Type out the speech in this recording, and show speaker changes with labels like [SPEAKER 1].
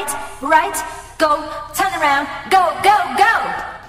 [SPEAKER 1] right, right, go, turn around, go, go, go.